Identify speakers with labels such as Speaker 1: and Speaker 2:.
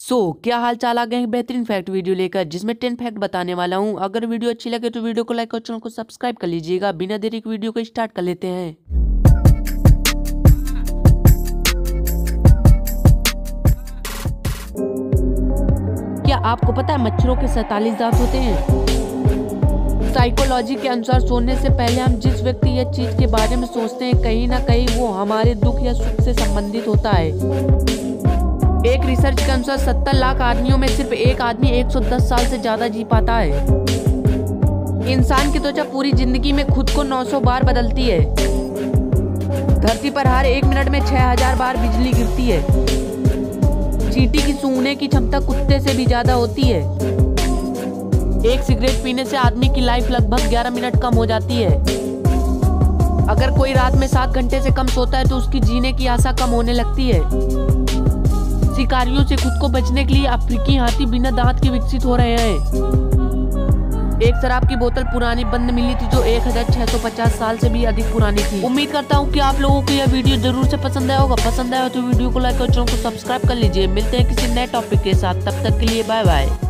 Speaker 1: सो so, क्या हाल चाल आ गए हैं बेहतरीन फैक्ट वीडियो लेकर जिसमें टेन फैक्ट बताने वाला हूँ। अगर वीडियो अच्छी लगे तो वीडियो को लाइक और चैनल को सब्सक्राइब कर लीजिएगा। बिना देरी के वीडियो को स्टार्ट कर लेते हैं। क्या आपको पता है मच्छरों के सैतालीस दांत होते हैं? साइकोलॉजी के अनुसार सोने से पहले हम जिस व्यक्ति या चीज़ के बारे में सोचते हैं कहीं ना कहीं वो हमारे दुख या सुख से संबंधित होता है। एक रिसर्च के अनुसार 70 लाख आदमियों में सिर्फ़ एक आदमी 110 साल से ज़्यादा जी पाता है। इंसान की त्वचा पूरी ज़िंदगी में खुद को 900 बार बदलती है। धरती पर हर एक मिनट में 6000 बार बिजली गिरती है। चीटी की सूंघने की क्षमता कुत्ते से भी ज़्यादा होती है। एक सिगरेट पीने से आदमी की लाइफ लगभग 11 मिनट कम हो जाती है। अगर कोई रात में सात घंटे से कम सोता है तो उसकी जीने की आशा कम होने लगती है। शिकारियों से खुद को बचने के लिए अफ्रीकी हाथी बिना दांत के विकसित हो रहे हैं। एक शराब की बोतल पुरानी बंद मिली थी जो 1650 साल से भी अधिक पुरानी थी। उम्मीद करता हूँ कि आप लोगों को यह वीडियो ज़रूर से पसंद आया होगा। पसंद आया तो वीडियो को लाइक और चैनल को सब्सक्राइब कर लीजिए। मिलते हैं किसी नए टॉपिक के साथ। तब तक के लिए बाय बाय